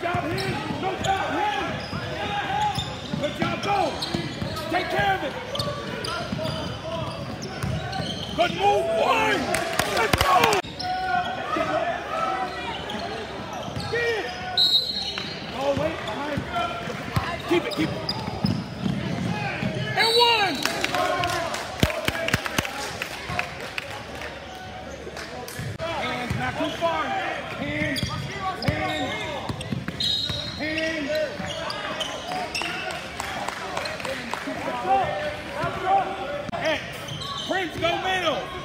Great job, him. No job, him. Good job, go. Take care of it. Good move, boy. Let's go. Oh, wait. Keep it, keep it. too far. Prince, go middle.